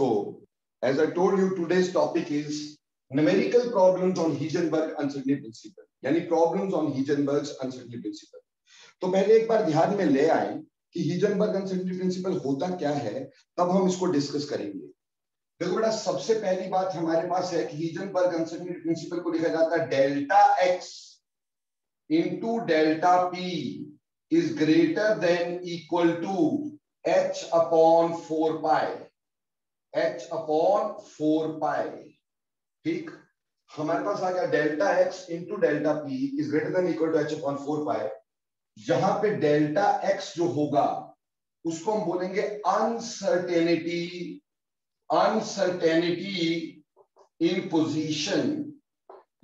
So, as I told you, today's topic is numerical problems on Heisenberg uncertainty principle. यानी problems on Heisenberg's uncertainty principle. तो पहले एक बार ध्यान में ले आए कि हीजनबर्ग अनसर्टिनिटी प्रिंसिपल होता क्या है तब हम इसको डिस्कस करेंगे देखो बेटा सबसे पहली बात हमारे पास है कि हीजनबर्ग अनसर्टिनिटी प्रिंसिपल को लिखा जाता है delta x into delta p is greater than equal to h upon four pi H upon four pi ठीक? हमारे पास आ गया delta x into delta p is greater than equal to h upon four pi जहाँ पे delta x जो होगा, उसको हम बोलेंगे अनसर्टेनिटी अनसर्टेनिटी इन पोजीशन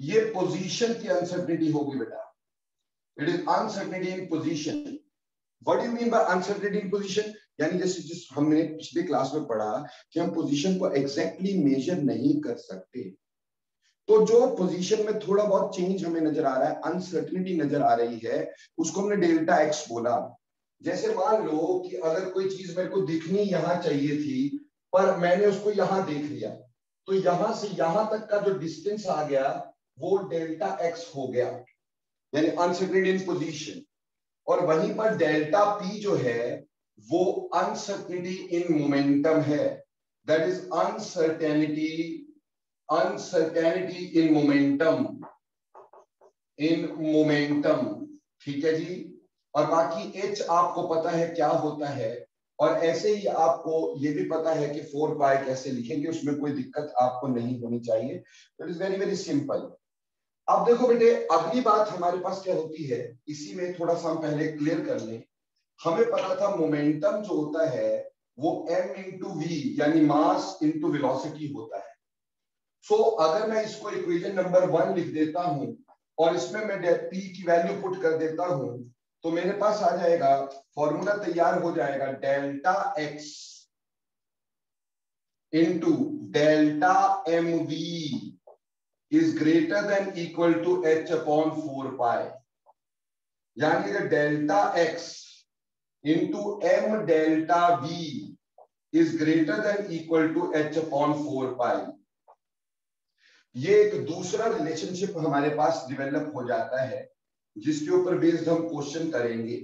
ये पोजीशन की अनसर्टेनिटी होगी बेटा. It is uncertainty in position what you mean by uncertainty in position यानी जैसे जिस हमने पिछले क्लास में पढ़ा कि हम पोजीशन को एग्जैक्टली exactly मेजर नहीं कर सकते। तो जो पोजीशन में थोड़ा बहुत चेंज हमें नज़र आ रहा है अनसर्टिनिटी नज़र आ रही है, उसको हमने डेल्टा एक्स बोला। जैसे मान लो कि अगर कोई चीज़ मेरे को दिखनी यहाँ चाहिए थी, पर मैंने उसको यहाँ देख लिया तो यहाँ से यहाँ तक का जो डिस्टेंस आ गया, वो डेल्टा एक्स हो गया। यानी अनसर्टिनिटी इन पोजीशन और वहीं पर डेल्टा पी जो है वो अनसर्टनिटी इन मोमेंटम है. That is uncertainty uncertainty in momentum in momentum ठीक है जी? और बाकी एच आपको पता है क्या होता है? और ऐसे ही आपको ये भी पता है कि फोर पाई कैसे लिखेंगे, उसमें कोई दिक्कत आपको नहीं होनी चाहिए। It is very very simple अब देखो बेटे, अगली बात हमारे पास क्या होती है? इसी में थोड़ा सा हम पहले क्लियर कर लें। हमें पता था मोमेंटम जो होता है वो m इंटू वी यानी मास इंटू वेलोसिटी होता है। सो so, अगर मैं इसको इक्वेशन नंबर वन लिख देता हूँ और इसमें मैं p की वैल्यू पुट कर देता हूँ तो मेरे पास आ जाएगा फॉर्मूला तैयार हो जाएगा delta x into delta m v is greater than equal to h upon four pi यानी कि delta x into m delta v is greater than equal to h upon four pi ये एक दूसरा relationship हमारे पास develop हो जाता है, जिसके ऊपर बेस्ड हम क्वेश्चन करेंगे।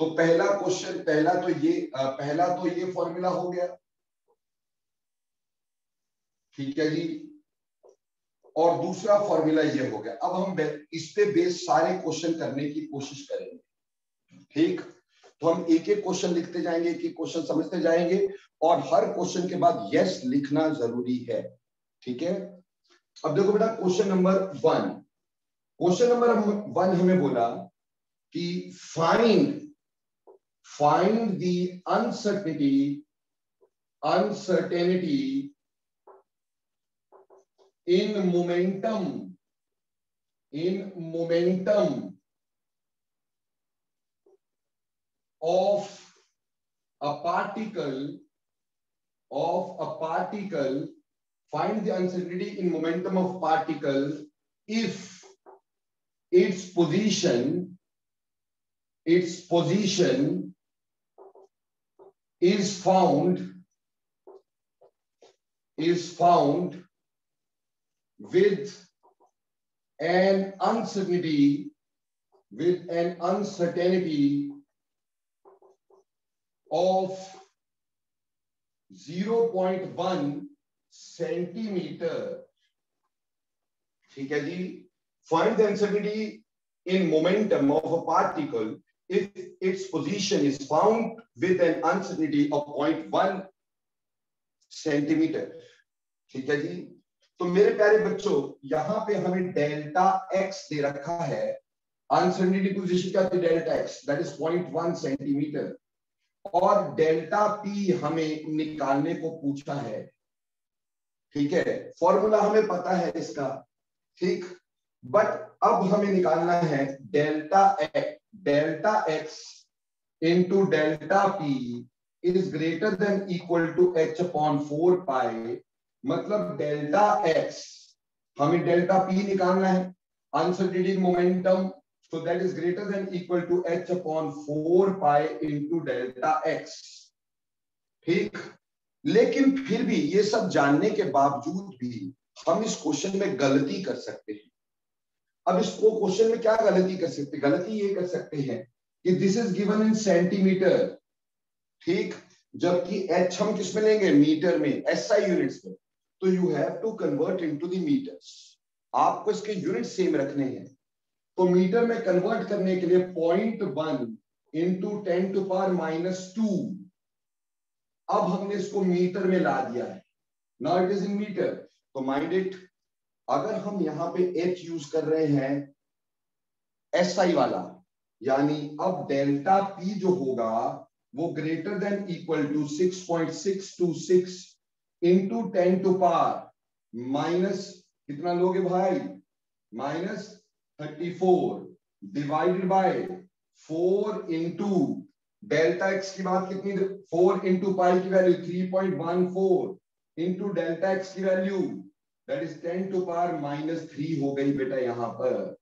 तो पहला क्वेश्चन पहला तो ये पहला तो ये फॉर्मूला हो गया। ठीक है जी? और दूसरा फॉर्मूला ये हो गया। अब हम इस पे बेस्ड सारे क्वेश्चन करने की कोशिश करेंगे। ठीक? तो हम एक एक क्वेश्चन लिखते जाएँगे, एक एक क्वेश्चन समझते जाएँगे और हर क्वेश्चन के बाद यस लिखना ज़रूरी है। ठीक है? अब देखो बेटा question number one question number one हमें बोला कि find find the uncertainty uncertainty in momentum in momentum of a particle of a particle find the uncertainty in momentum of particle if its position its position is found is found with an uncertainty with an uncertainty of 0.1 centimetre ठीक है जी? Find density in momentum of a particle if its position is found with an uncertainty of point one centimetre ठीक है जी? तो मेरे प्यारे बच्चों, यहाँ पे हमें डेल्टा एक्स दे रखा है। अनसर्टिटी पोजिशन का delta x that is point one centimetre और डेल्टा पी हमें निकालने को पूछा है। ठीक है? फॉर्मूला हमें पता है इसका। ठीक? बट अब हमें निकालना है delta x delta x into delta p is greater than equal to h upon four pi मतलब डेल्टा एक्स हमें डेल्टा पी निकालना है। Uncertainty momentum So that is greater than equal to h upon 4 pi into delta x. ठीक? लेकिन फिर भी ये सब जानने के बावजूद भी हम इस क्वेश्चन में गलती कर सकते हैं। अब इसको क्वेश्चन में क्या गलती कर सकते गलती ये कर सकते हैं कि this is given in centimetre ठीक? जबकि एच हम किसमें लेंगे? मीटर में एस आई यूनिट्स में। तो you have to convert into the metres आपको इसके यूनिट सेम रखने हैं। तो मीटर में कन्वर्ट करने के लिए point one into ten to power minus two अब हमने इसको मीटर में ला दिया है। Now it is in metre तो माइंड इट अगर हम यहाँ पे एच यूज़ कर रहे हैं एस आई वाला, यानी अब डेल्टा पी जो होगा, वो greater than equal to six point six two six into ten to power minus कितना लोगे भाई? Minus thirty four divided by four into delta x की बात कितनी फोर इंटू पाई की value three point one four into delta x की value that is ten to power minus three हो गई बेटा यहाँ पर।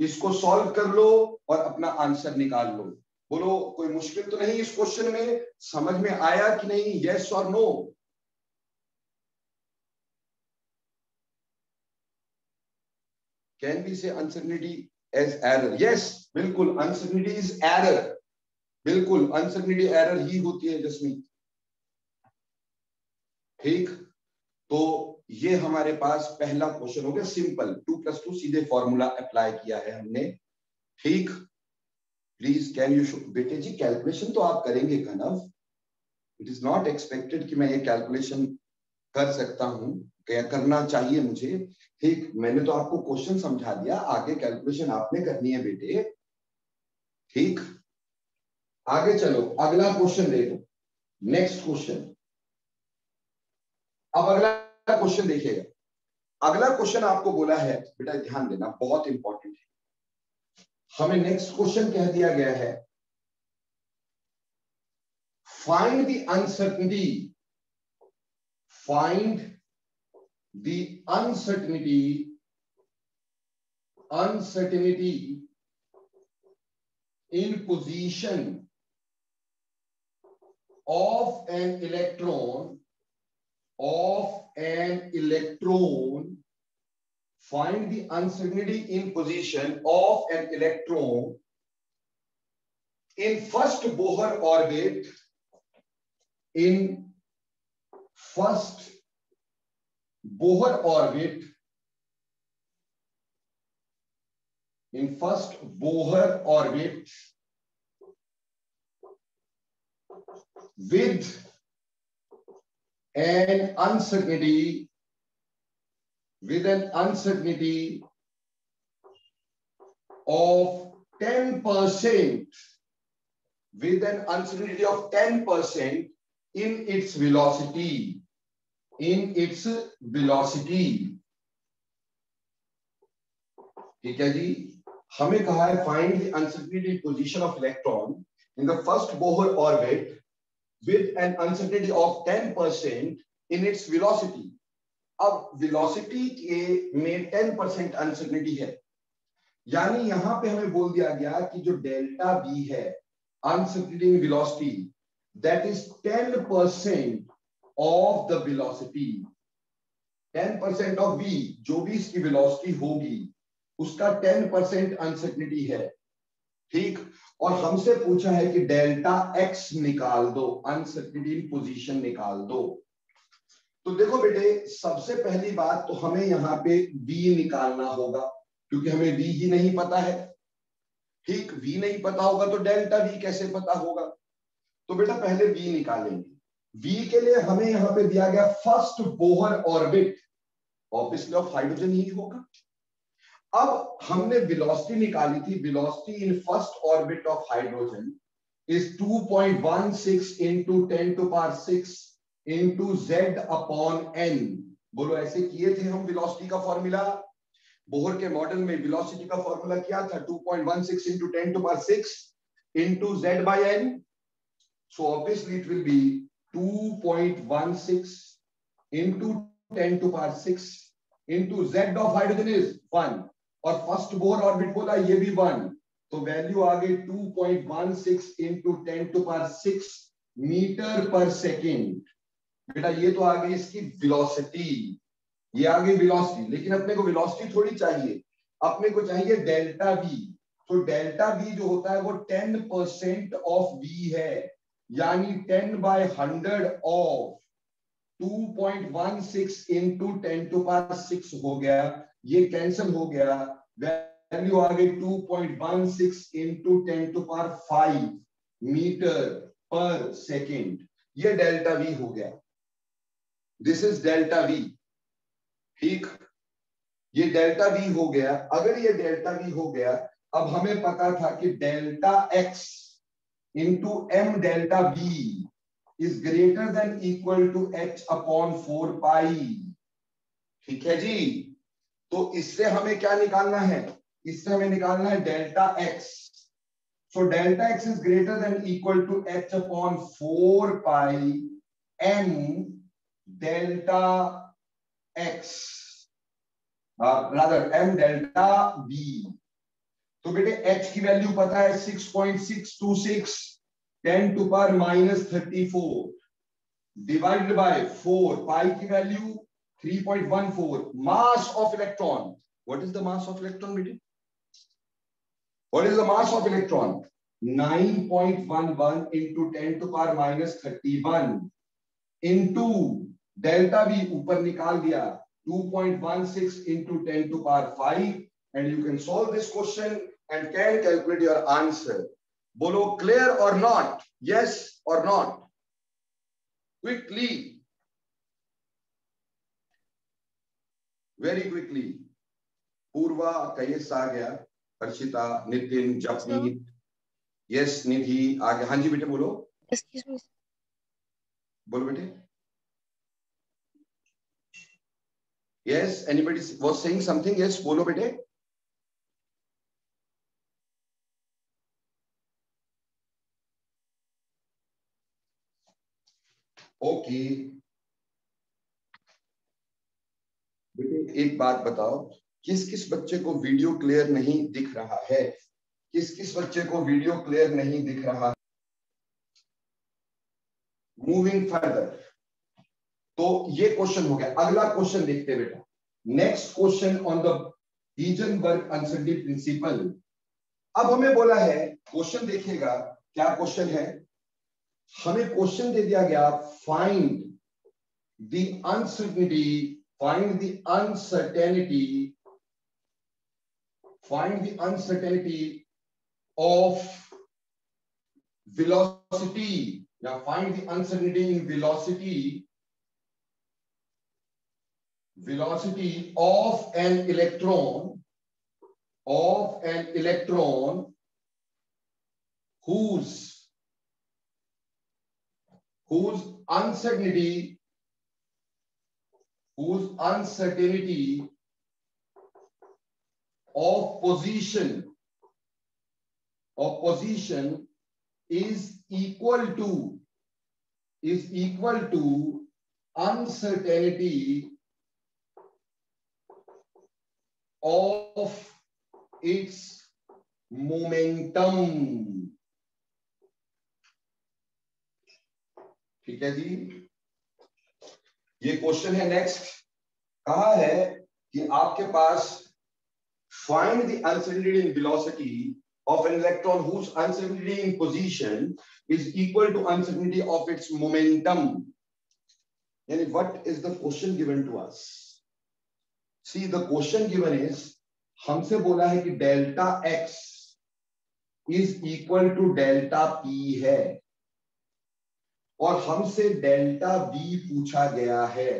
इसको सॉल्व कर लो और अपना आंसर निकाल लो। बोलो, कोई मुश्किल तो नहीं इस क्वेश्चन में? समझ में आया कि नहीं? यस और no can be say uncertainty as error yes बिल्कुल अनसर्टनिटी इज़ एरर बिल्कुल अनसर्टनिटी एरर ही होती है, जसमीत। ठीक? तो ये हमारे पास पहला क्वेश्चन हो गया सिंपल टू प्लस टू सीधे फॉर्मूला अप्लाई किया है हमने। ठीक? प्लीज़ कैन यू बेटे जी कैलकुलेशन तो आप करेंगे, कनव। इट इज़ नॉट एक्सपेक्टेड कि मैं ये कैलकुलेशन कर सकता हूँ क्या करना चाहिए मुझे। ठीक, मैंने तो आपको क्वेश्चन समझा दिया। आगे कैलकुलेशन आपने करनी है बेटे। ठीक। आगे चलो, अगला क्वेश्चन देखो। नेक्स्ट क्वेश्चन अब अगला क्वेश्चन देखिएगा। अगला क्वेश्चन आपको बोला है, बेटा ध्यान देना, बहुत इंपॉर्टेंट है। हमें नेक्स्ट क्वेश्चन कह दिया गया है। Find the uncertainty find the uncertainty uncertainty in position of an electron of an electron find the uncertainty in position of an electron in first Bohr orbit in first Bohr orbit, in first Bohr orbit with an uncertainty with an uncertainty of 10% with an uncertainty of 10% in its velocity, in its velocity. ठीक है जी? हमें कहा है find the uncertainty position of electron in the first Bohr orbit with an uncertainty of ten percent in its velocity अब velocity के में ten percent uncertainty है। यानी यहाँ पे हमें बोल दिया गया कि जो डेल्टा बी है uncertainty velocity that is 10% of the velocity. 10% of v, जो भी इसकी velocity होगी, उसका 10% uncertainty है। ठीक? और हमसे पूछा है कि डेल्टा एक्स निकाल दो अनसर्टिनिटी पोजीशन निकाल दो। तो देखो बेटे, सबसे पहली बात तो हमें यहाँ पे वी निकालना होगा, क्योंकि हमें वी ही नहीं पता है। ठीक? वी नहीं पता होगा तो डेल्टा वी कैसे पता होगा? तो बेटा पहले वी निकालेंगे। वी के लिए हमें यहाँ पे दिया गया first Bohr orbit obviously of hydrogen ही होगा। अब हमने वेलोसिटी निकाली थी। Velocity in first orbit of hydrogen is 2.16 into 10 to power 6 into z upon n बोलो, ऐसे किए थे हम वेलोसिटी का फॉर्मूला बोहर के मॉडल में वेलोसिटी का फॉर्मूला क्या था? 2.16 into 10 to power 6 into z by n so obviously it will be 2.16 into 10 to power 6 into z of hydrogen is 1 और फ़र्स्ट बोर ऑर्बिट बोला ये भी वन तो वैल्यू आ गई 2.16 point one six into ten to power six metre per second बेटा ये तो आ गई इसकी वेलोसिटी ये आ गई वेलोसिटी लेकिन अपने को वेलोसिटी थोड़ी चाहिए। अपने को चाहिए डेल्टा वी तो डेल्टा वी जो होता है वो टेन परसेंट ऑफ़ वी है। यानी ten by hundred of 2.16 into ten to power six हो गया। ये कैंसिल हो गया। वैल्यू आ गई 2.16 into ten to power five metre per second ये डेल्टा वी हो गया। दिस इज़ डेल्टा वी ठीक? ये डेल्टा वी हो गया। अगर ये डेल्टा वी हो गया, अब हमें पता था कि delta x into m delta b is greater than equal to h upon four pi ठीक है जी? तो इससे हमें क्या निकालना है? इससे हमें निकालना है delta x so delta x is greater than equal to h upon four pi m delta x rather m delta b तो बेटे, h की वैल्यू पता है six point six two six ten to power minus thirty four divide by four pi की value 3.14 mass of electron what is the mass of electron बेटे? What is the mass of electron 9.11 point one one into ten to power minus thirty one into delta भी ऊपर निकाल दिया two point one six into ten to power five and you can solve this question and can calculate your answer? bolo clear or not? Yes or not? Quickly. Very quickly Purva कयस आ गया Harshita Nitin Japneet yes Nidhi आ गया हाँ जी बेटे बोलो। बोलो बेटे। Yes anybody was saying something yes बोलो बेटे। ओके। बेटे, एक बात बताओ किस किस बच्चे को वीडियो क्लियर नहीं दिख रहा है? किस किस बच्चे को वीडियो क्लियर नहीं दिख रहा? है मूविंग फर्दर तो ये क्वेश्चन हो गया। अगला क्वेश्चन देखते बेटा। Next question on the Heisenberg uncertainty principle अब हमें बोला है क्वेश्चन देखिएगा, क्या क्वेश्चन है? हमें क्वेश्चन दे दिया गया find the uncertainty find the uncertainty find the uncertainty of velocity या find the uncertainty in velocity velocity of an electron of an electron whose whose uncertainty whose uncertainty of position of position is equal to is equal to uncertainty of its momentum ठीक है जी, ये question है next कहा है कि आपके पास find the uncertainty in velocity of an electron whose uncertainty in position is equal to uncertainty of its momentum यानी what is the question given to us see the question given is हमसे बोला है कि delta x is equal to delta p है। और हमसे delta B पूछा गया है।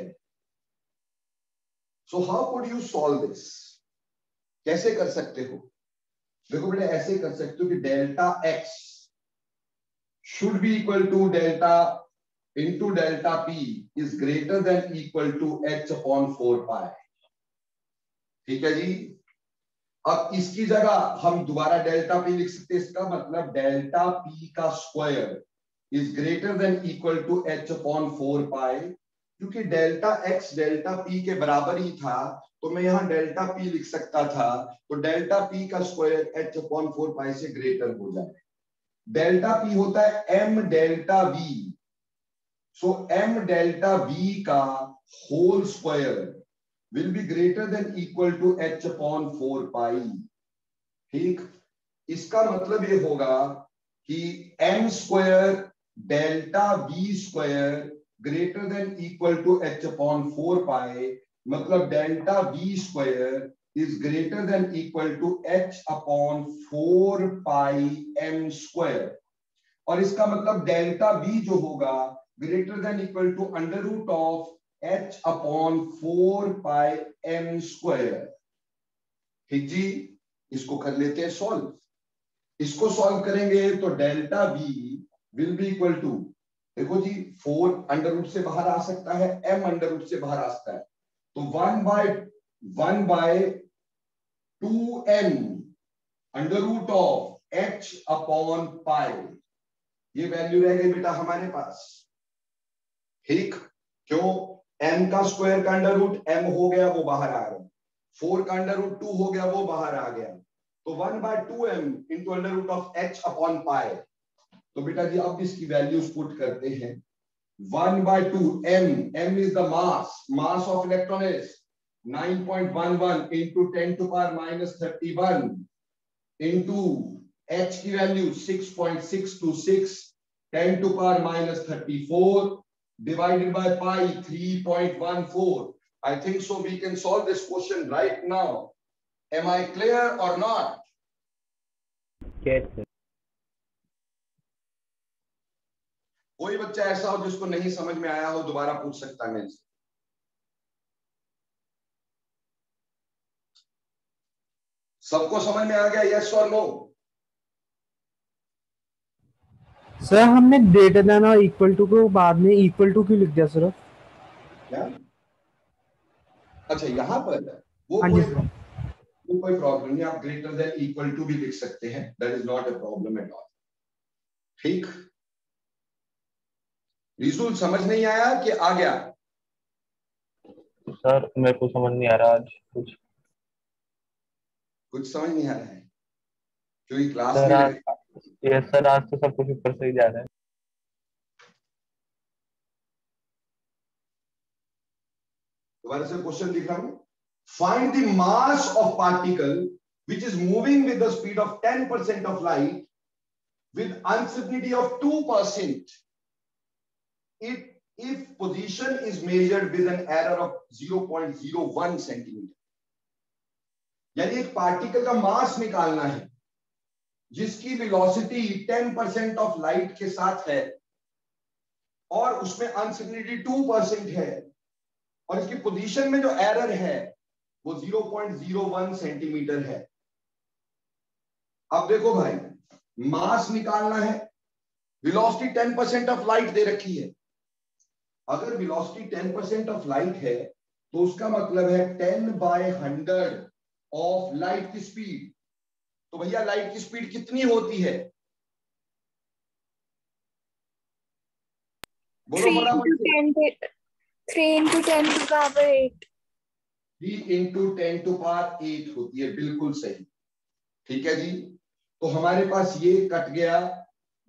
So how could you solve this कैसे कर सकते हो? देखो बेटे, ऐसे कर सकते हो कि delta x should be equal to delta into delta p is greater than equal to h upon four pi ठीक है जी? अब इसकी जगह हम दोबारा डेल्टा पी लिख सकते इसका मतलब डेल्टा पी का square is greater than equal to h upon four pi क्योंकि डेल्टा एक्स डेल्टा पी के बराबर ही था तो मैं यहाँ डेल्टा पी लिख सकता था तो डेल्टा पी का square h upon four pi से ग्रेटर हो जाए। डेल्टा पी होता है m delta v so m delta v का whole square will be greater than equal to h upon four pi ठीक? इसका मतलब ये होगा कि m square delta v square greater than equal to h upon four pi मतलब delta v square is greater than equal to h upon four pi m square और इसका मतलब डेल्टा बी जो होगा greater than equal to under root of h upon four pi m square ठीक जी? इसको कर लेते हैं सॉल्व इसको सॉल्व करेंगे तो delta v will be equal to देखो जी फोर अंडर रूट से बाहर आ सकता है एम अंडर रूट से बाहर आ सकता है। तो one by one by two m under root of h upon pi ये वैल्यू रह गई बेटा हमारे पास। ठीक? क्यों? एम का स्क्वायर का अंडर रूट एम हो गया, वो बाहर आ गया फोर का अंडर रूट टू हो गया, वो बाहर आ गया। तो one by two m into under root of h upon pi तो बेटा जी, अब इसकी वैल्यूज़ पुट करते हैं। One by two m m is the mass mass of electron is 9.11 point one one into ten to power minus thirty one into h की value six point six two six ten to power minus thirty four divided by pi three point one four I think so we can solve this question right now am I clear or not कोई बच्चा ऐसा हो जिसको नहीं समझ में आया हो दोबारा पूछ सकता है मेरे सबको समझ में आ गया यस और नो सर हमने ग्रेटर देन और इक्वल टू को बाद में इक्वल टू क्यों लिख दिया सर क्या? अच्छा यहाँ पर वो हाँ कोई वो कोई प्रॉब्लम नहीं आप ग्रेटर देन इक्वल टू भी लिख सकते हैं that is not a problem at all ठीक? रिजूल समझ नहीं आया कि आ गया? सर मेरे को समझ नहीं आ रहा आज कुछ। कुछ समझ नहीं आ रहा है। क्योंकि क्लास सर में आज ये सर आज तो सब कुछ ऊपर से ही जा रहा है। दोबारा से क्वेश्चन लिख रहा हूँ। Find the mass of particle which is moving with the speed of 10% of light with uncertainty of 2% if if position is measured with an error of 0.01 centimeter, यानी एक पार्टिकल का मास निकालना है, जिसकी वेलोसिटी 10% ऑफ़ लाइट के साथ है, और उसमें अनसर्टिनिटी 2% है, और इसकी पोजीशन में जो एरर है, वो 0.01 सेंटीमीटर है। अब देखो भाई मास निकालना है वेलोसिटी 10% ऑफ़ लाइट दे रखी है। अगर वेलोसिटी 10% ऑफ़ लाइट है तो उसका मतलब है 10 बाय 100 ऑफ़ लाइट की स्पीड तो भैया लाइट की स्पीड कितनी होती है? to the power eight. Three into ten to power eight होती है बिल्कुल सही। ठीक है जी? तो हमारे पास ये कट गया।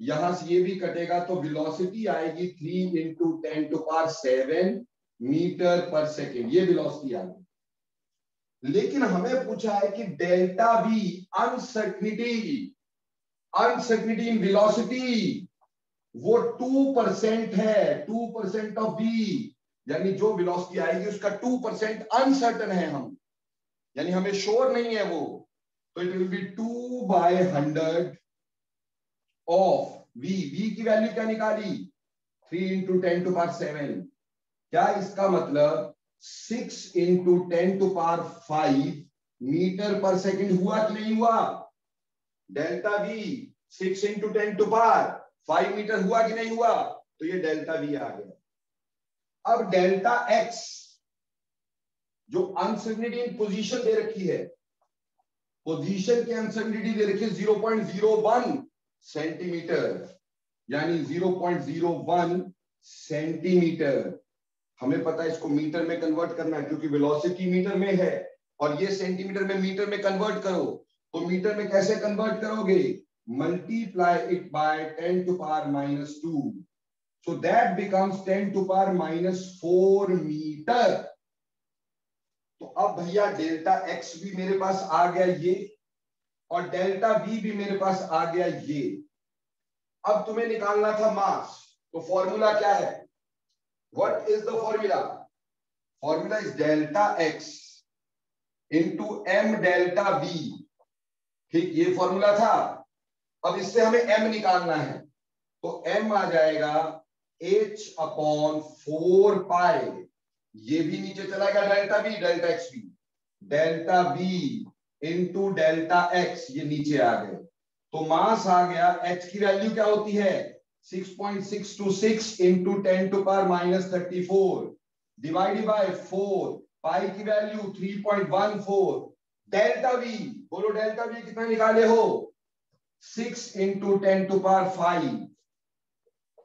यहाँ से ये भी कटेगा तो वेलोसिटी आएगी three into ten to power seven meter per second ये वेलोसिटी आ गई लेकिन हमें पूछा है कि delta v uncertainty uncertainty in velocity वो टू परसेंट है टू परसेंट ऑफ़ बी यानी जो वेलोसिटी आएगी उसका टू परसेंट अनसर्टन है हम। यानी हमें श्योर नहीं है वो। तो it will be two by hundred of v v की वैल्यू क्या निकाली? Three into ten to power seven क्या इसका मतलब six into ten to power five meter per second हुआ कि नहीं हुआ? Delta v six into ten to power five meter हुआ कि नहीं हुआ? तो ये डेल्टा वी आ गया। अब डेल्टा एक्स जो अनसर्टनिटी इन पोजीशन दे रखी है पोजीशन की अनसर्टनिटी दे रखी है 0.01 सेंटीमीटर यानी 0.01 सेंटीमीटर हमें पता है इसको मीटर में कन्वर्ट करना है, क्योंकि वेलोसिटी मीटर में है, और ये सेंटीमीटर में मीटर में कन्वर्ट करो तो मीटर में कैसे कन्वर्ट करोगे? Multiply it by 10 to power minus two So that becomes 10 to power minus 4 meter तो अब भैया डेल्टा एक्स भी मेरे पास आ गया, ये और डेल्टा वी भी मेरे पास आ गया ये। अब तुम्हें निकालना था मास तो फॉर्मूला क्या है? What is the formula formula is delta x into m delta v ठीक, ये फॉर्मूला था। अब इससे हमें एम निकालना है। तो एम आ जाएगा एच अपॉन फोर पाए ये भी नीचे चला गया delta v delta x v delta v into delta x ये नीचे आ गए। तो मास आ गया एच की वैल्यू क्या होती है? 6.626 into ten to power minus thirty four divided by four की वैल्यू 3.14 डेल्टा वी बोलो डेल्टा वी कितना निकाले हो? Six into ten to power five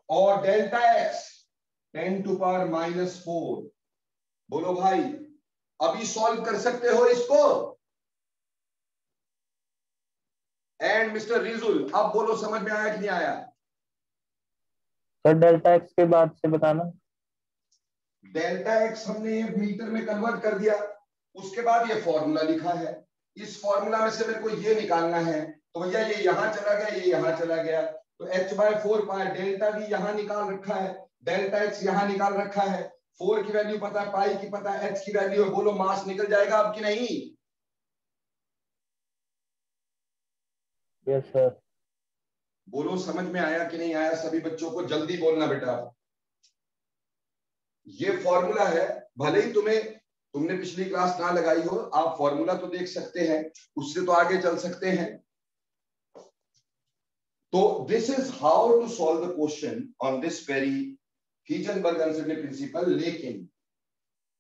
और delta x ten to power minus four बोलो भाई, अभी सॉल्व कर सकते हो इसको? एंड मिस्टर रिजुल अब बोलो समझ में आया कि नहीं आया? सर डेल्टा एक्स के बाद से बताना। डेल्टा एक्स हमने ये मीटर में कन्वर्ट कर दिया। उसके बाद ये फॉर्मूला लिखा है। इस फॉर्मूला में से मेरे को ये निकालना है। तो भैया ये यहाँ चला गया ये यहाँ चला गया। तो h by four pi delta भी यहाँ निकाल रखा है। डेल्टा एक्स यहाँ निकाल रखा है। फोर की वैल्यू पता है पाई की पता है एच की वैल्यू है। बोलो मास निकल जाएगा अब की नहीं? यस सर बोलो, समझ में आया कि नहीं आया? सभी बच्चों को जल्दी बोलना बेटा। ये फॉर्मूला है, भले ही तुम्हें, तुमने पिछली क्लास ना लगाई हो, आप फॉर्मूला तो देख सकते हैं, उससे तो आगे चल सकते हैं। तो this is how to solve the question on this very Heisenberg uncertainty principle लेकिन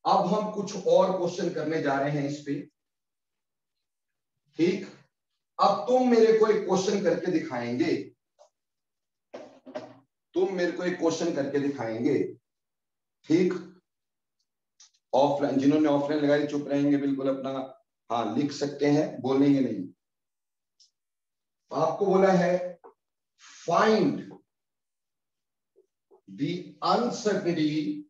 अब हम कुछ और क्वेश्चन करने जा रहे हैं इस पे। ठीक? अब तुम मेरे को एक क्वेश्चन करके दिखाएँगे। तुम मेरे को एक क्वेश्चन करके दिखाएँगे। ठीक? ऑफलाइन जिन्होंने ऑफलाइन लगाई, चुप रहेंगे, बिल्कुल अपना हाँ लिख सकते हैं, बोलेंगे नहीं। आपको बोला है find the uncertainty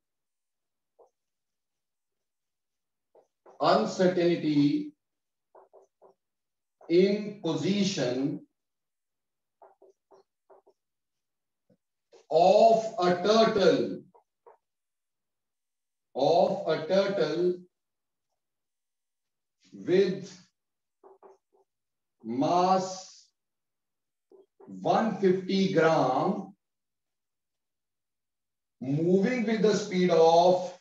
uncertainty in position of a turtle of a turtle with mass 150 gram moving with the speed of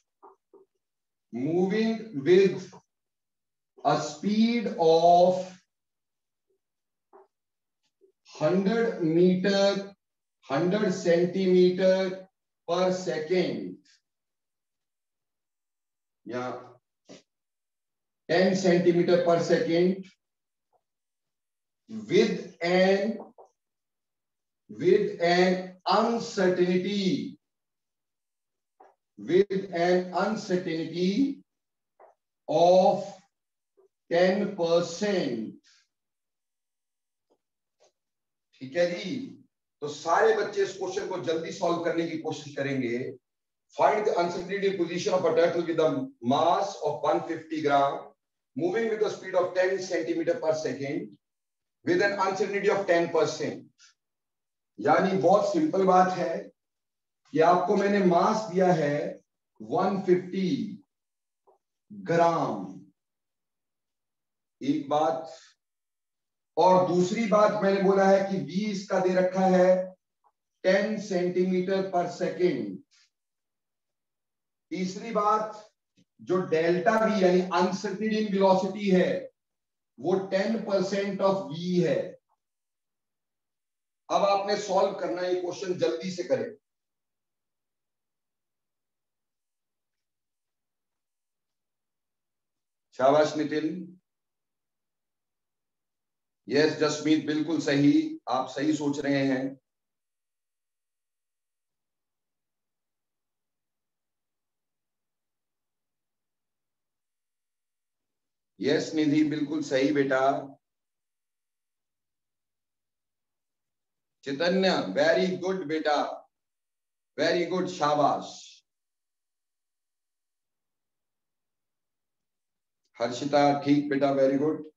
moving with a speed of hundred meter, hundred centimeter per second. या ten centimeter per second. With an with an uncertainty with an uncertainty of ten percent ठीक है जी? तो सारे बच्चे इस question को जल्दी solve करने की कोशिश करेंगे। Find the uncertainty position of a turtle with the mass of 150 gram moving with the speed of 10 centimeter per second with an uncertainty of 10 percent यानी बहुत सिंपल बात है कि आपको मैंने मास दिया है 150 ग्राम एक बात और दूसरी बात मैंने बोला है कि v इसका दे रखा है 10 सेंटीमीटर पर सेकेंड। तीसरी बात, जो डेल्टा v यानी अनसर्टिनिटी इन वेलोसिटी है, वो 10 परसेंट ऑफ़ v है। अब आपने सॉल्व करना है क्वेश्चन जल्दी से करें। शाबाश नितिन। यस जसमीत बिल्कुल सही। आप सही सोच रहे हैं। यस निधि बिल्कुल सही बेटा। चैतन्य वेरी गुड बेटा। वेरी गुड शाबाश। हर्षिता, ठीक बेटा वेरी गुड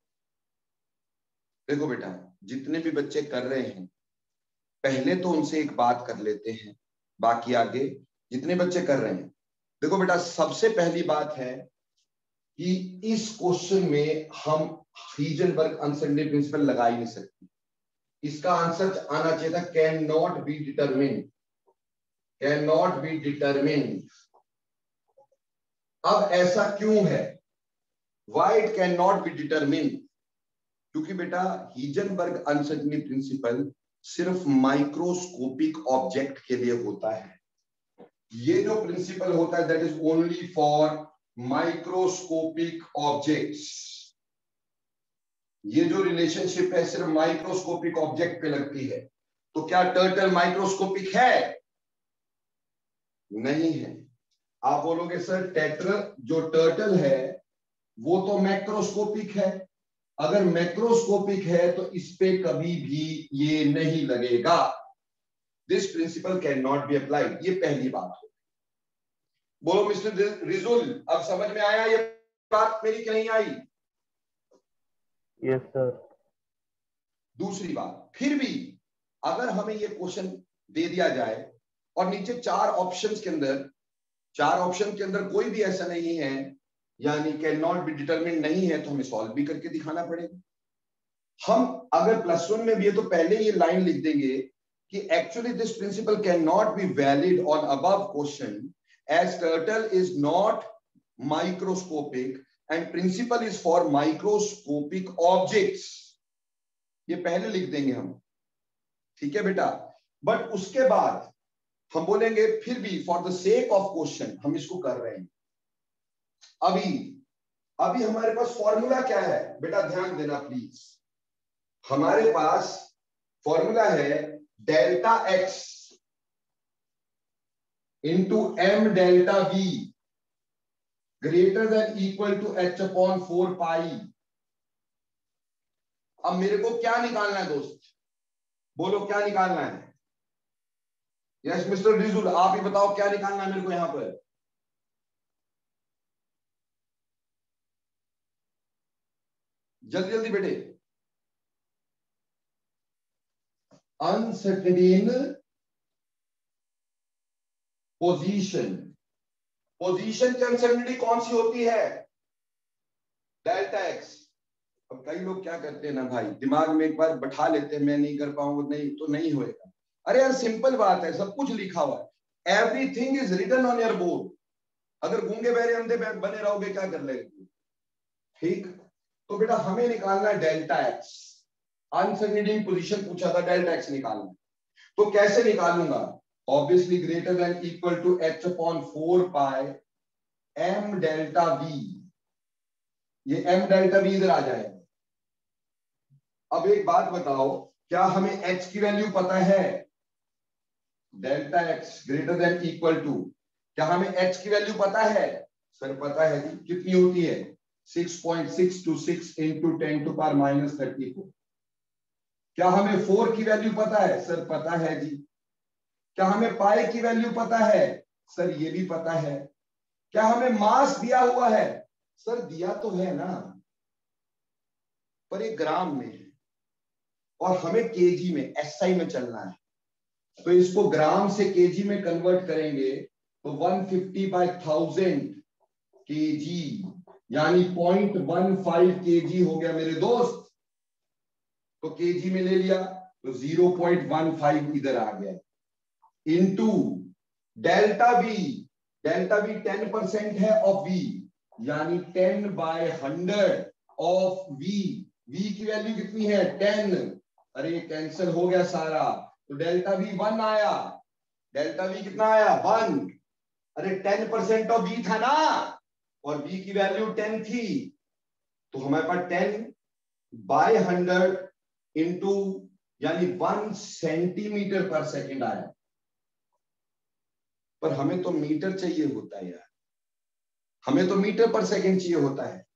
देखो बेटा, जितने भी बच्चे कर रहे हैं, पहले तो उनसे एक बात कर लेते हैं, बाकी आगे जितने बच्चे कर रहे हैं। देखो बेटा, सबसे पहली बात है कि इस क्वेश्चन में हम हीजनबर्ग अनसर्टेनिटी प्रिंसिपल लगा ही नहीं सकते। इसका आंसर आना चाहिए था can not be determine can not be determine अब ऐसा क्यों है? Why it can not be determine क्योंकि बेटा हीजनबर्ग अनसर्टेनिटी प्रिंसिपल सिर्फ़ माइक्रोस्कोपिक ऑब्जेक्ट के लिए होता है। ये जो प्रिंसिपल होता है that is only for microscopic objects ये जो रिलेशनशिप है, सिर्फ़ माइक्रोस्कोपिक ऑब्जेक्ट पे लगती है। तो क्या टर्टल माइक्रोस्कोपिक है? नहीं है। आप बोलोगे, सर टेट्र जो टर्टल है, वो तो मैक्रोस्कोपिक है। अगर मैक्रोस्कोपिक है तो इस पे कभी भी ये नहीं लगेगा। This principle can not be applied ये पहली बात हो। बोलो मिस्टर रिजुल अब समझ में आया ये बात? मेरी कि नहीं आई? यस सर दूसरी बात फिर भी अगर हमें ये क्वेश्चन दे दिया जाए और नीचे चार ऑप्शंस के अंदर चार ऑप्शन के अंदर कोई भी ऐसा नहीं है यानी कैन नॉट बी डिटरमिन नहीं है तो हमें सॉल्व भी करके दिखाना पड़ेगा। हम अगर प्लस वन में भी है तो पहले ये लाइन लिख देंगे कि actually this principle can not be valid on above question as turtle is not microscopic and principle is for microscopic objects ये पहले लिख देंगे हम। ठीक है बेटा? बट उसके बाद हम बोलेंगे फिर भी for the sake of question हम इसको कर रहे हैं। अभी अभी हमारे पास फॉर्मूला क्या है? बेटा ध्यान देना प्लीज़ हमारे पास फॉर्मूला है delta x into m delta v greater than equal to h upon four pi अब मेरे को क्या निकालना है दोस्त? बोलो, क्या निकालना है? यस मिस्टर रिजुल आप ही बताओ क्या निकालना है मेरे को यहाँ पर? जल्दी जल्दी बेटे अनसर्टेन पोजीशन पोजीशन की अनसर्टेनिटी कौन सी होती है? डेल्टा एक्स अब कई लोग क्या करते हैं ना भाई? दिमाग में एक बार बैठा लेते हैं, मैं नहीं कर पाऊँगा, नहीं तो नहीं होएगा। अरे यार सिंपल बात है, सब कुछ लिखा हुआ है। Everything is written on your board अगर गूँगे बहरे अंधे बने रहोगे, क्या कर लेंगे? ठीक? तो बेटा हमें निकालना है डेल्टा एक्स अनसर्टेनिटी पोजीशन पूछा था, डेल्टा एक्स निकालना तो कैसे निकालूँगा? Obviously greater than equal to h upon four pi m delta v ये एम डेल्टा वी इधर आ जाएगा। अब एक बात बताओ, क्या हमें एक्स की वैल्यू पता है? Delta x greater than equal to क्या हमें एक्स की वैल्यू पता है? सर पता है जी, कितनी होती है? 6.626 into 10 to power minus 34 क्या हमें फोर की वैल्यू पता है? सर पता है जी। क्या हमें पाए की वैल्यू पता है? सर ये भी पता है। क्या हमें मास दिया हुआ है? सर दिया तो है ना। पर ये ग्राम में है। और हमें केजी में एसआई में चलना है। तो इसको ग्राम से केजी में कन्वर्ट करेंगे तो 150 फिफ्टी बाई थाउज़ेंड के जी यानी पॉइंट वन फाइव के जी हो गया मेरे दोस्त। तो के जी में ले लिया तो ज़ीरो पॉइंट वन फाइव इधर आ गया। Into delta v delta v ten percent है ऑफ़ वी यानी ten by hundred of v v की वैल्यू कितनी है? टेन अरे कैंसिल हो गया सारा। तो डेल्टा वी वन आया। डेल्टा वी कितना आया? वन अरे टेन परसेंट ऑफ़ वी था ना। और बी की वैल्यू 10 थी तो हमारे पास 10 बाय हंड्रेड इंटू यानी वन सेंटीमीटर पर सेकेंड आया। पर हमें तो मीटर चाहिए होता है यार। हमें तो मीटर पर सेकेंड चाहिए होता है।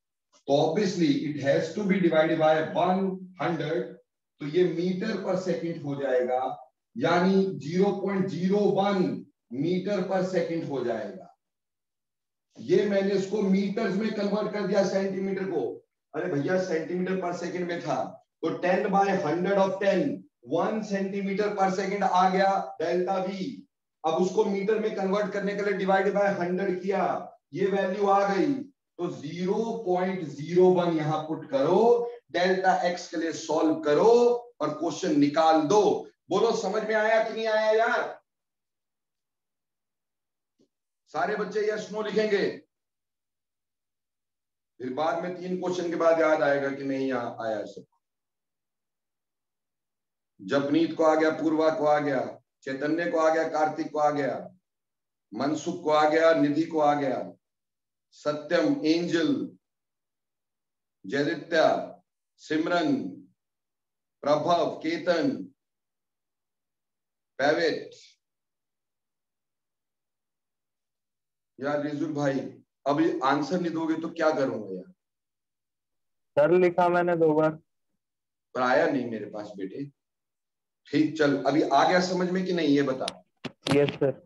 तो obviously it has to be divided by 100 तो ये मीटर पर सेकेंड हो जाएगा। यानी 0.01 मीटर पर सेकंड हो जाएगा। ये मैंने इसको मीटर्स में कन्वर्ट कर दिया सेंटीमीटर को। अरे भैया सेंटीमीटर पर सेकंड में था। तो ten by hundred of ten one centimeter per second आ गया डेल्टा वी अब उसको मीटर में कन्वर्ट करने के लिए डिवाइड बाय हंड्रेड किया, ये वैल्यू आ गई। तो ज़ीरो पॉइंट ज़ीरो वन यहाँ पुट करो डेल्टा एक्स के लिए सॉल्व करो और क्वेश्चन निकाल दो। बोलो, समझ में आया कि नहीं आया यार? सारे बच्चे यस नो लिखेंगे। फिर बाद में तीन क्वेश्चन के बाद याद आएगा कि नहीं यहाँ आया सब। जपनीत को आ गया, पूर्वा को आ गया, चैतन्य को आ गया, कार्तिक को आ गया, मनसुख को आ गया, निधि को आ गया, सत्यम, एंजल, जयदित्या, सिमरन, प्रभव, केतन, पैवेट यार रिजुल भाई अभी आंसर नहीं दोगे तो क्या करूँगा यार? सर लिखा मैंने दो बार। पर आया नहीं मेरे पास बेटे। ठीक चल अभी आ गया समझ में कि नहीं ये बता। यस सर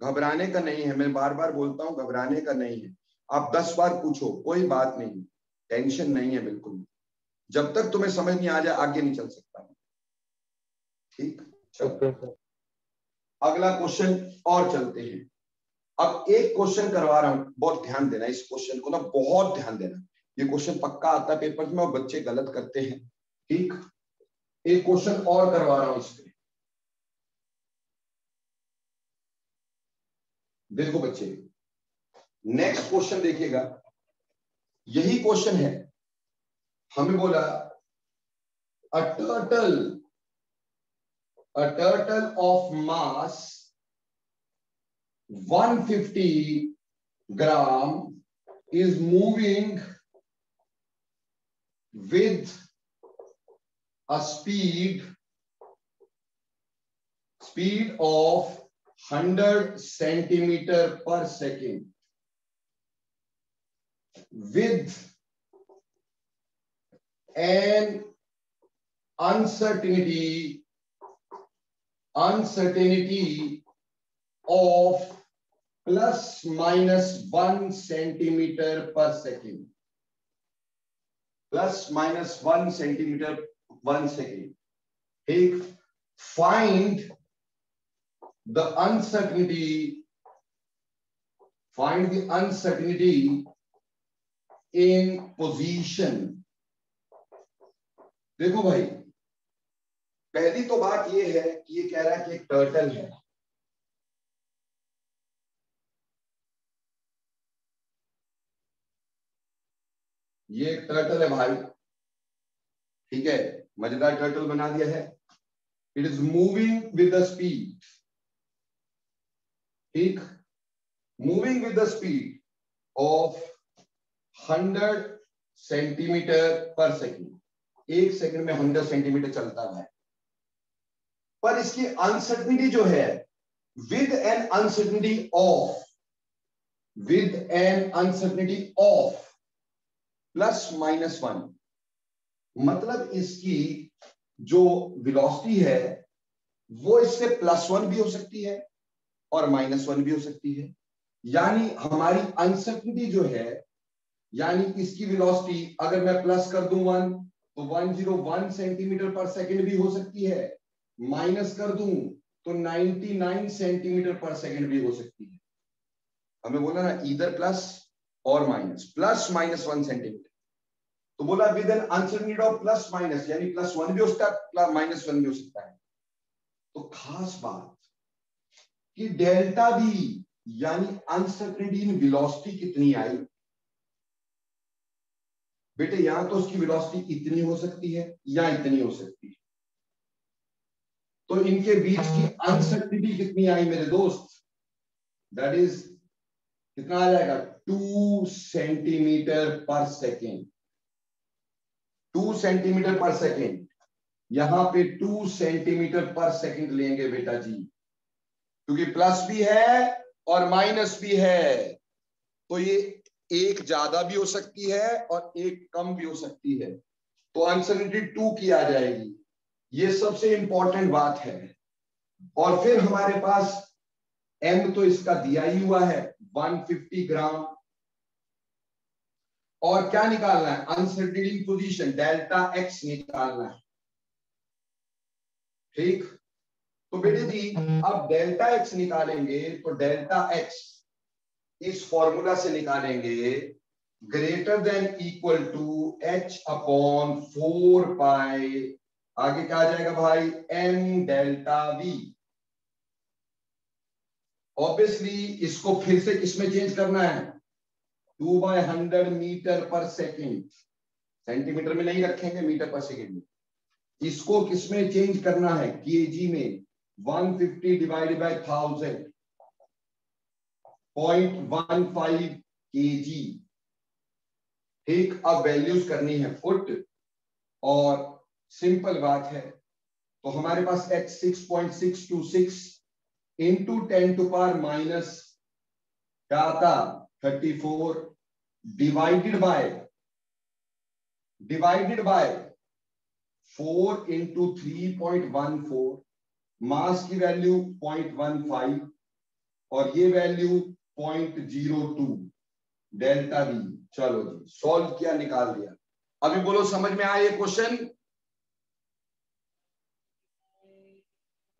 घबराने का नहीं है मैं बार बार बोलता हूँ घबराने का नहीं है। आप दस बार पूछो कोई बात नहीं टेंशन नहीं है बिल्कुल। जब तक तुम्हें समझ नहीं आ जाए आगे नहीं चल सकता ठीक सर अगला क्वेश्चन और चलते हैं। अब एक क्वेश्चन करवा रहा हूँ, बहुत ध्यान देना इस क्वेश्चन को ना, बहुत ध्यान देना। ये क्वेश्चन पक्का आता है पेपर में और बच्चे गलत करते हैं। ठीक? एक क्वेश्चन और करवा रहा हूँ इसमें देखो बच्चे नेक्स्ट क्वेश्चन देखिएगा। यही क्वेश्चन है। हमें बोला a turtle a turtle of mass 150 gram is moving with a speed speed of 100 centimeter per second. With an uncertainty uncertainty of plus minus one centimeter per second. Plus minus one centimeter one second. Take find the uncertainty. Find the uncertainty in position. देखो भाई पहली तो बात ये है कि ये कह रहा है कि एक टर्टल है ये एक टर्टल है भाई। ठीक है? मज़ेदार टर्टल बना दिया है। It is moving with the speed ठीक? Moving with the speed of hundred centimeter per second एक सेकंड में हंड्रेड सेंटीमीटर चलता है। पर इसकी अनसर्टनिटी जो है with an uncertainty of with an uncertainty of plus minus one. मतलब इसकी जो वेलोसिटी है, वो इससे प्लस वन भी हो सकती है और माइनस वन भी हो सकती है। यानी हमारी अनसर्टनिटी जो है, यानी इसकी वेलोसिटी अगर मैं प्लस कर दूँ वन तो one zero one centimeter per second भी हो सकती है। माइनस कर दूँ तो 99 सेंटीमीटर पर सेकेंड भी हो सकती है। हमें बोला ना इधर प्लस और minus plus minus one centimeter तो बोला with an uncertainty of plus minus यानी प्लस वन भी हो सकता है माइनस वन भी हो सकता है। तो खास बात कि डेल्टा भी यानी अनसर्टनिटी इन वेलोसिटी कितनी आई? बेटे यहाँ तो उसकी वेलोसिटी इतनी हो सकती है, या इतनी हो सकती है। तो इनके बीच की अनसर्टनिटी कितनी आई मेरे दोस्त? दैट इज़ कितना आ जाएगा? Two centimeter per second two centimeter per second. यहाँ पे टू सेंटीमीटर पर सेकेंड लेंगे बेटा जी। क्योंकि प्लस भी है और माइनस भी है। तो ये एक ज़्यादा भी हो सकती है और एक कम भी हो सकती है। तो अनसर्टिनिटी टू की आ जाएगी। ये सबसे इंपॉर्टेंट बात है। और फिर हमारे पास एम तो इसका दिया ही हुआ है। 150 ग्राम और क्या निकालना है? अनसर्टिनिटी पोजीशन डेल्टा एक्स निकालना है। ठीक? तो बेटे जी, अब डेल्टा एक्स निकालेंगे तो डेल्टा एक्स इस फॉर्मूला से निकालेंगे greater than equal to h upon four pi आगे क्या आ जाएगा भाई? एम डेल्टा वी ऑब्वियसली इसको फिर से किसमें चेंज करना है? Two by hundred meter per second. Centimeter में नहीं रखेंगे, मीटर पर सेकेंड में। इसको किसमें चेंज करना है? के में। 150 fifty divide by thousand point one five k g ठीक, अब वैल्यूज़ करनी है फुट और सिंपल बात है तो हमारे पास h six point six two six into ten to power minus data 34 divided by divided by 4 into 3.14 mass की वैल्यू 0.15 और ये वैल्यू 0.02 डेल्टा वी चलो जी सॉल्व किया, निकाल दिया। अभी बोलो, समझ में आया क्वेश्चन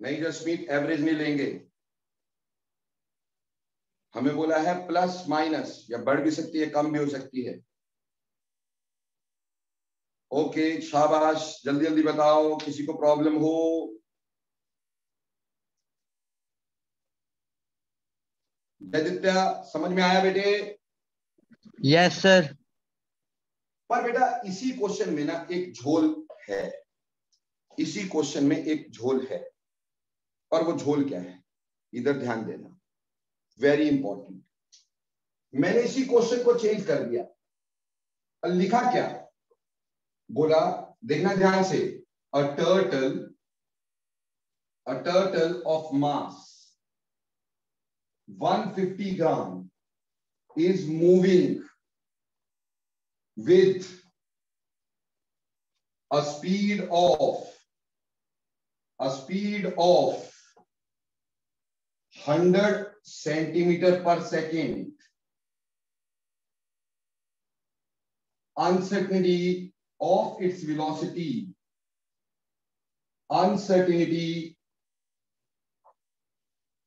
नहीं जसमीत एवरेज नहीं लेंगे। हमें बोला है प्लस माइनस या बढ़ भी सकती है कम भी हो सकती है। ओके शाबाश जल्दी जल्दी बताओ किसी को प्रॉब्लम हो? जयदित्या समझ में आया बेटे? यस सर पर बेटा इसी क्वेश्चन में ना एक झोल है। इसी क्वेश्चन में एक झोल है। और वो झोल क्या है? इधर ध्यान देना। वेरी इंपॉर्टेंट मैंने इसी क्वेश्चन को चेंज कर दिया। लिखा क्या? बोला, देखना ध्यान से। A turtle a turtle of mass 150 gram is moving with a speed of, a speed of 100 centimeter per second. Uncertainty of its velocity. Uncertainty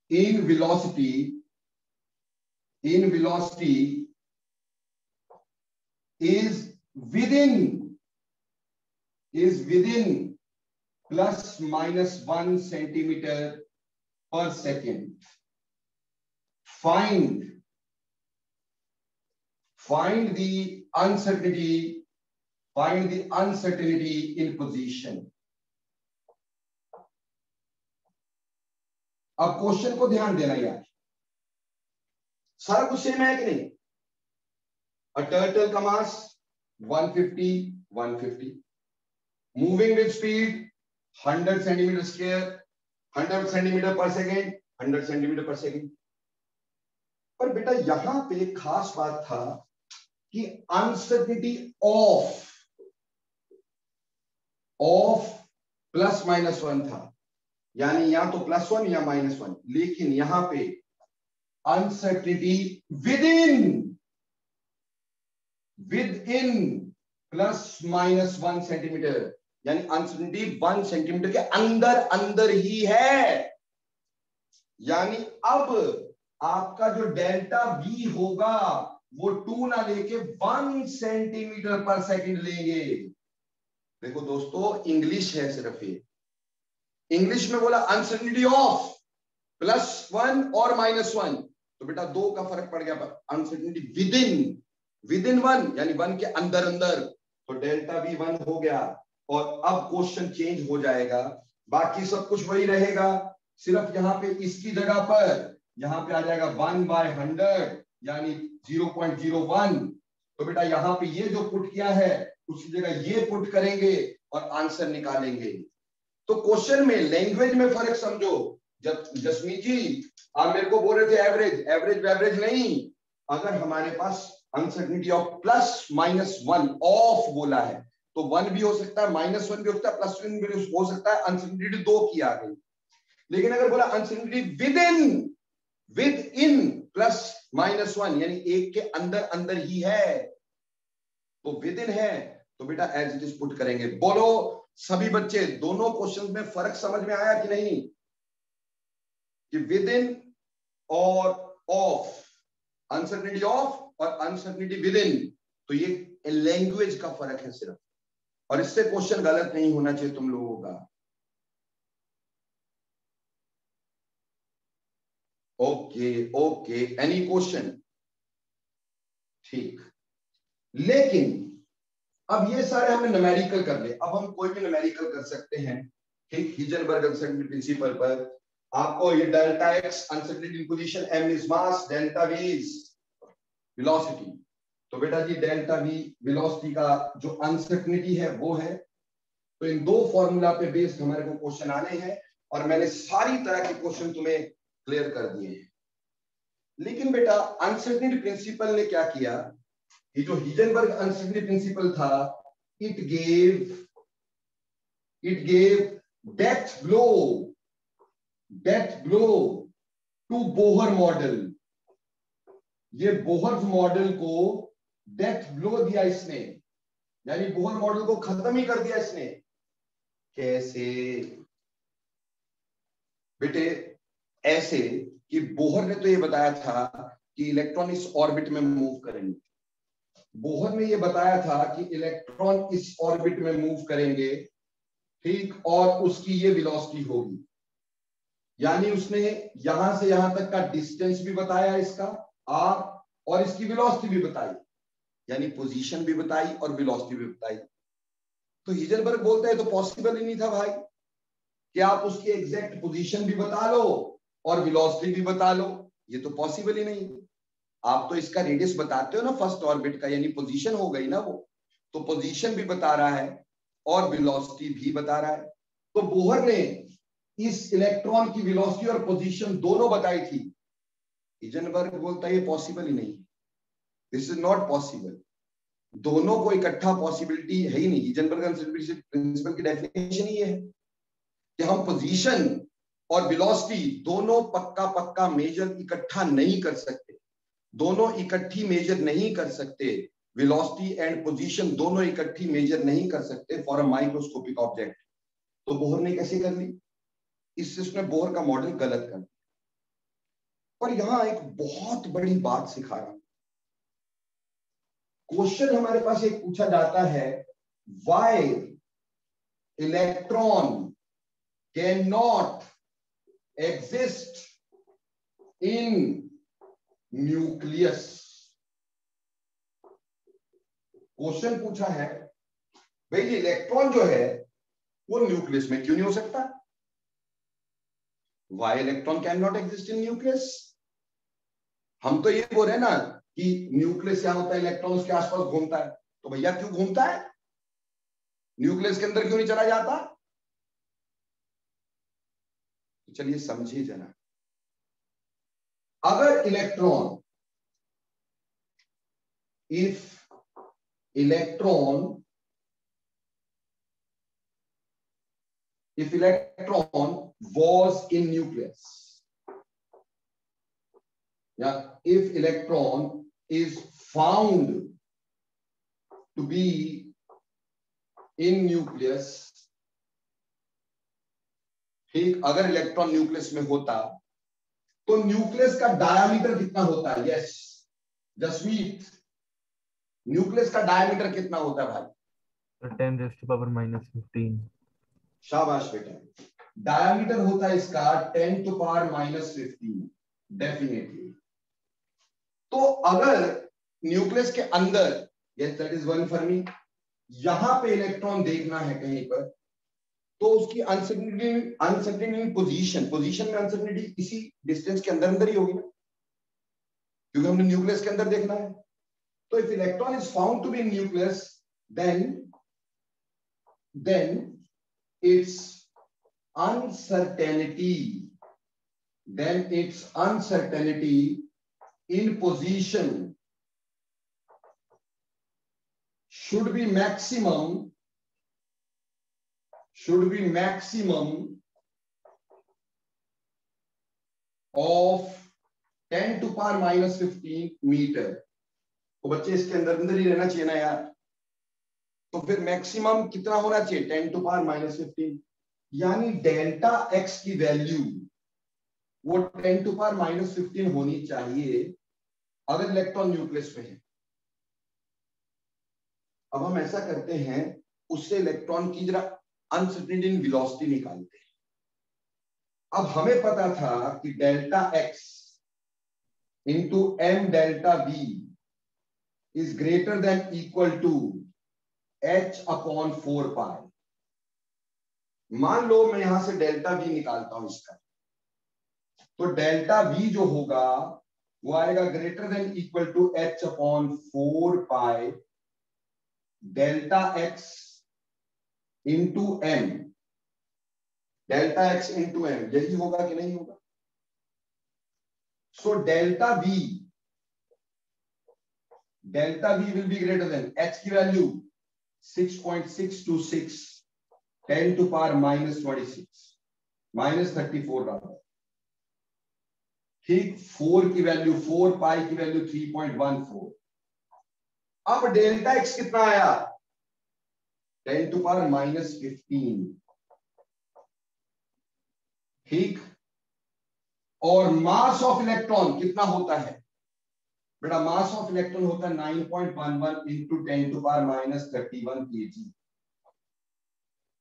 in velocity. In velocity is within is within plus minus 1 centimeter per second find find the uncertainty find the uncertainty in position अब question को ध्यान देना यार सारा कुछ same है कि नहीं अ टर्टल का mass 150 150 moving with speed 100 centimeter square 100 centimeter per second 100 centimeter per second. पर बेटा, यहाँ पे खास बात था कि uncertainty of of plus minus one था। यानी या तो प्लस वन या माइनस वन लेकिन यहाँ पे uncertainty within within plus minus one centimeter यानी अनसर्टिनिटी वन सेंटीमीटर के अंदर अंदर ही है। यानी अब आपका जो डेल्टा बी होगा, वो टू ना लेके वन सेंटीमीटर पर सेकंड लेंगे। देखो दोस्तों, इंग्लिश है सिर्फ़ ये। इंग्लिश में बोला अनसर्टिनिटी ऑफ़ प्लस वन और माइनस वन तो बेटा दो का फ़र्क पड़ गया uncertainty within within one यानी वन के अंदर अंदर। तो डेल्टा बी वन हो गया। और अब क्वेश्चन चेंज हो जाएगा। बाकी सब कुछ वही रहेगा। सिर्फ़ यहाँ पे इसकी जगह पर, यहाँ पे आ जाएगा वन बाय हंड्रेड यानी ज़ीरो पॉइंट ज़ीरो वन तो बेटा यहाँ पे ये जो पुट किया है, उसकी जगह ये पुट करेंगे और आंसर निकालेंगे। तो क्वेश्चन में लैंग्वेज में फ़र्क समझो। जब जसमीत जी, आप मेरे को बोल रहे थे एवरेज एवरेज एवरेज नहीं। अगर हमारे पास uncertainty of plus minus one of बोला है तो वन भी हो सकता है माइनस वन भी हो सकता है प्लस वन भी हो सकता है अनसर्टिनिटी दो की आ गई। लेकिन अगर बोला uncertainty within within plus minus one यानी एक के अंदर अंदर ही है तो विद इन है तो बेटा एज इट इज़ पुट करेंगे। बोलो, सभी बच्चे, दोनों क्वेश्चन में फ़र्क समझ में आया कि नहीं? कि विद इन और ऑफ़ अनसर्टनिटी ऑफ़ और अनसर्टनिटी विद इन तो ये लैंग्वेज का फ़र्क है सिर्फ़। और इससे क्वेश्चन गलत नहीं होना चाहिए तुम लोगों का। ओके ओके एनी क्वेश्चन ठीक। लेकिन, अब ये सारे हमने नमेरिकल कर ले अब हम कोई भी नमेरिकल कर सकते हैं, ठीक? हिजनबर्ग अनसर्टेनिटी प्रिंसिपल पर। आपको ये delta x uncertainty position m is mass delta v is velocity तो बेटा जी डेल्टा वी वेलोसिटी का जो अनसर्टनिटी है, वो है। तो इन दो फॉर्मूला पे बेस्ड हमारे को क्वेश्चन आने हैं और मैंने सारी तरह के क्वेश्चन तुम्हें क्लियर कर दिए हैं। लेकिन बेटा अनसर्टेनिटी प्रिंसिपल ने क्या किया? ये जो हिजनबर्ग अनसर्टेनिटी प्रिंसिपल था it gave it gave death blow death blow to Bohr model ये बोहर मॉडल को डेथ ब्लो दिया इसने। यानी बोहर मॉडल को खत्म ही कर दिया इसने। कैसे? बेटे, ऐसे कि बोहर ने तो ये बताया था कि इलेक्ट्रॉन इस ऑर्बिट में मूव करेंगे। बोहर ने ये बताया था कि इलेक्ट्रॉन इस ऑर्बिट में मूव करेंगे, ठीक? और उसकी ये वेलोसिटी होगी। यानी उसने यहाँ से यहाँ तक का डिस्टेंस भी बताया इसका आर और इसकी वेलोसिटी भी बताई। यानी पोजीशन भी बताई और वेलोसिटी भी बताई। तो हिजलबर्ग बोलते हैं तो पॉसिबल ही नहीं था भाई। कि आप उसकी एग्जैक्ट पोजीशन भी बता लो और वेलोसिटी भी बता लो। ये तो पॉसिबल ही नहीं। आप तो इसका रेडियस बताते हो ना फ़र्स्ट ऑर्बिट का, यानी पोजीशन हो गई ना वो। तो पोजीशन भी बता रहा है और वेलोसिटी भी बता रहा है। तो बोहर ने इस इलेक्ट्रॉन की वेलोसिटी और पोजीशन दोनों बताई थी। हिजनबर्ग बोलता है, ये पॉसिबल ही नहीं। दिस इज़ नॉट पॉसिबल दोनों को इकट्ठा पॉसिबिलिटी है ही नहीं। हिजनबर्ग प्रिंसिपल की डेफिनेशन ही है। कि हम पोजीशन और वेलोसिटी दोनों पक्का पक्का मेजर इकट्ठा नहीं कर सकते। दोनों इकट्ठी मेजर नहीं कर सकते। वेलोसिटी एंड पोजीशन दोनों इकट्ठी मेजर नहीं कर सकते फॉर अ माइक्रोस्कोपिक ऑब्जेक्ट तो बोहर ने कैसे कर ली? इससे उसने बोहर का मॉडल गलत कर दिया। पर यहाँ एक बहुत बड़ी बात सिखा रहा हूँ। क्वेश्चन हमारे पास एक पूछा जाता है why electron can not exist in nucleus question पूछा है, भाई इलेक्ट्रॉन जो है, वो न्यूक्लियस में क्यों नहीं हो सकता? Why electron can not exist in nucleus हम तो ये बोल रहे हैं ना कि न्यूक्लियस क्या होता है? इलेक्ट्रॉन के आसपास घूमता है। तो भैया क्यों घूमता है? न्यूक्लियस के अंदर क्यों नहीं चला जाता? तो चलिए समझिए जरा। अगर electron if electron, if electron was in nucleus yeah if electron is found to be in nucleus. ठीक अगर इलेक्ट्रॉन न्यूक्लियस में होता तो न्यूक्लियस का डायमीटर कितना होता है? यस जसमीत न्यूक्लियस का डायमीटर कितना होता है भाई? Ten raised power minus fifteen शाबाश बेटा। डायमीटर होता है इसका ten to power minus fifteen definitely तो अगर न्यूक्लियस के अंदर yes that is one fermi यहाँ पे इलेक्ट्रॉन देखना है कहीं पर तो उसकी अनसर्टिनिटी अनसर्टिनिटी पोजीशन पोजीशन में अनसर्टिनिटी इसी डिस्टेंस के अंदर अंदर ही होगी ना, क्योंकि हमने न्यूक्लियस के अंदर देखना है। तो if electron is found to be nucleus then then its uncertainty, then its uncertainty in position should be maximum, should be maximum of ten to power minus fifteen metre तो बच्चे इसके अंदर अंदर ही रहना चाहिए ना यार। तो फिर मैक्सिमम कितना होना चाहिए? Ten to power minus fifteen यानी डेल्टा एक्स की वैल्यू वो ten to power minus fifteen होनी चाहिए। अगर इलेक्ट्रॉन न्यूक्लियस में है। अब हम ऐसा करते हैं, उससे इलेक्ट्रॉन की जरा अनसर्टेनिटी इन वेलोसिटी निकालते हैं। अब हमें पता था कि delta x into m delta v is greater than equal to h upon four pi मान लो मैं यहाँ से डेल्टा बी निकालता हूँ इसका। तो डेल्टा बी जो होगा वो आएगा greater than equal to h upon four pi delta x into m delta x into m यही होगा कि नहीं होगा? So delta v delta v will be greater than h की value 6.626 10 to power minus 26 minus thirty four रहा ठीक? Four की value four pi की value three point one four अब डेल्टा एक्स कितना आया? Ten to power minus fifteen ठीक? और मास ऑफ़ इलेक्ट्रॉन कितना होता है? बेटा मास ऑफ़ इलेक्ट्रॉन होता है nine point one one into ten to power minus thirty one K G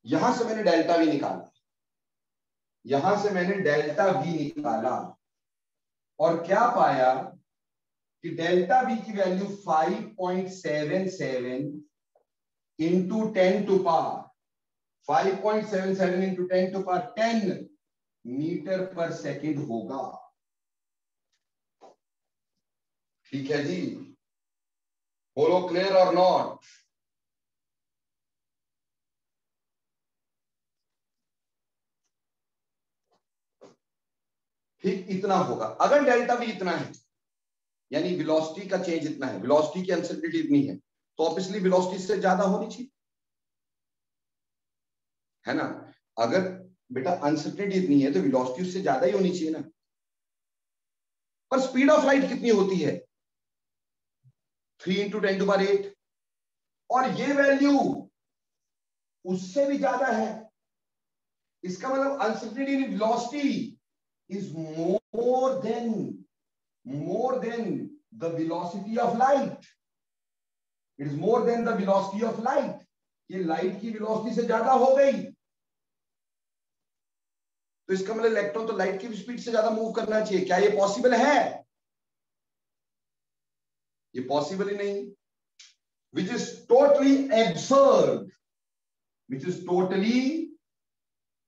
यहाँ से मैंने डेल्टा भी निकाला। यहाँ से मैंने डेल्टा भी निकाला। और क्या पाया कि डेल्टा वी की value 5.77 into ten to power 5.77 into ten to power 10 metre पर सेकेंड होगा। ठीक है जी? बोलो क्लियर और नॉट ठीक, इतना होगा। अगर डेल्टा भी इतना है, यानी वेलोसिटी का चेंज इतना है वेलोसिटी की अनसर्टिनिटी इतनी है तो ऑब्वियसली वेलोसिटी से ज़्यादा होनी चाहिए। है ना? अगर बेटा अनसर्टिनिटी इतनी है तो वेलोसिटी उससे ज़्यादा ही होनी चाहिए ना। पर स्पीड ऑफ़ लाइट कितनी होती है? Three into ten to bar eight और ये वैल्यू उससे भी ज़्यादा है। इसका मतलब uncertainty velocity is more than more than the velocity of light it is more than the velocity of light ये लाइट की वेलोसिटी से ज़्यादा हो गई। तो इसका मतलब इलेक्ट्रॉन तो लाइट की स्पीड से ज़्यादा मूव करना चाहिए। क्या ये पॉसिबल है? ये पॉसिबल ही नहीं। Which is totally absurd which is totally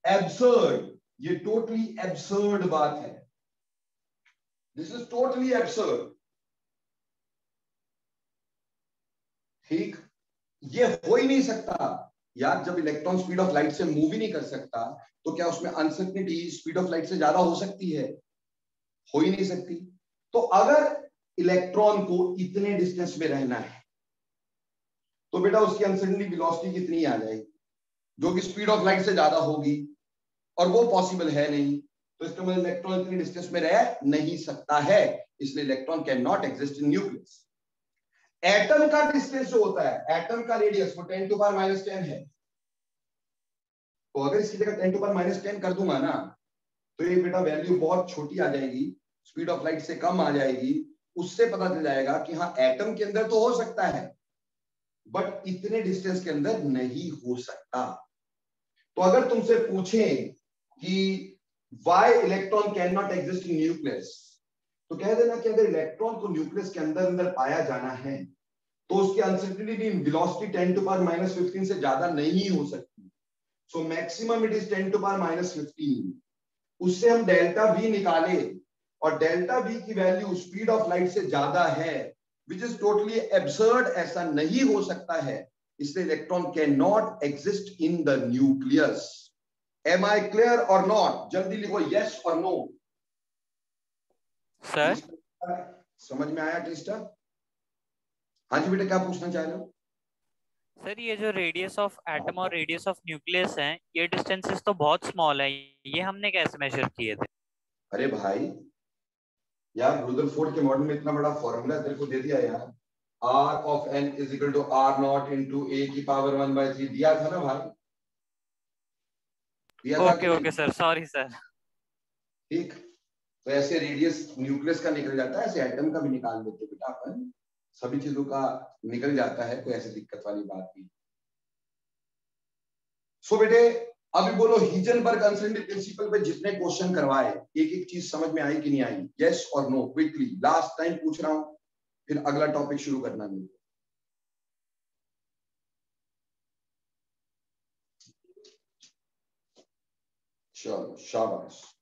absurd ये टोटली एब्सर्ड बात है। दिस इज़ टोटली एब्सर्ड ठीक? ये हो ही नहीं सकता। यार, जब इलेक्ट्रॉन स्पीड ऑफ़ लाइट से मूव ही नहीं कर सकता तो क्या उसमें अनसर्टनिटी स्पीड ऑफ़ लाइट से ज़्यादा हो सकती है? हो ही नहीं सकती। तो अगर इलेक्ट्रॉन को इतने डिस्टेंस में रहना है तो बेटा उसकी अनसर्टनिटी वेलोसिटी कितनी आ जाएगी? जो कि स्पीड ऑफ़ लाइट से ज़्यादा होगी और वो पॉसिबल है नहीं। तो इसका मतलब इलेक्ट्रॉन इतनी डिस्टेंस में रह नहीं सकता है। इसलिए electron can not exist in nucleus atom का डिस्टेंस जो होता है एटम का रेडियस वो ten to power minus ten है। तो अगर इसकी जगह ten to power minus ten कर दूँगा ना तो ये बेटा वैल्यू बहुत छोटी आ जाएगी स्पीड ऑफ़ लाइट से कम आ जाएगी। उससे पता चल जाएगा कि हाँ एटम के अंदर तो हो सकता है बट इतने डिस्टेंस के अंदर नहीं हो सकता। तो अगर तुमसे पूछें कि why electron can not exist in nucleus तो कह देना कि अगर इलेक्ट्रॉन को न्यूक्लियस के अंदर अंदर पाया जाना है तो उसकी uncertainty velocity 10 to power minus 15 से ज़्यादा नहीं हो सकती। So maximum it is 10 to power minus 15 उससे हम डेल्टा वी निकाले, और डेल्टा वी की वैल्यू स्पीड ऑफ़ लाइट से ज़्यादा है विच इज़ टोटली एब्सर्ड ऐसा नहीं हो सकता है। इसलिए electron can not exist in the nucleus am I clear or not जल्दी लिखो यस और नो सर समझ में आया टीस्टर? हाँ जी बेटा क्या पूछना चाह रहे हो? सर ये जो रेडियस ऑफ़ एटम और रेडियस ऑफ़ न्यूक्लियस हैं ये डिस्टेंसेस तो बहुत स्मॉल है। ये हमने कैसे मेजर किए थे? अरे भाई यार रुदरफोर्ड के मॉडल में इतना बड़ा फॉर्मूला तेरे को दे दिया यार। R of N is equal to R naught into A की पावर वन बाय थ्री दिया था ना भाई। Okay okay sir sorry sir ठीक? तो ऐसे रेडियस न्यूक्लियस का निकल जाता है ऐसे एटम का भी निकाल देते बेटा अपन। सभी चीज़ों का निकल जाता है कोई ऐसी दिक्कत वाली बात नहीं। सो बेटे अभी बोलो हिजनबर्ग अनसर्टेनिटी प्रिंसिपल पे जितने क्वेश्चन करवाए एक एक चीज़ समझ में आई कि नहीं आई? Yes or no quickly last time पूछ रहा हूँ फिर अगला टॉपिक शुरू करना है चलो शाबाश